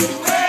Hey.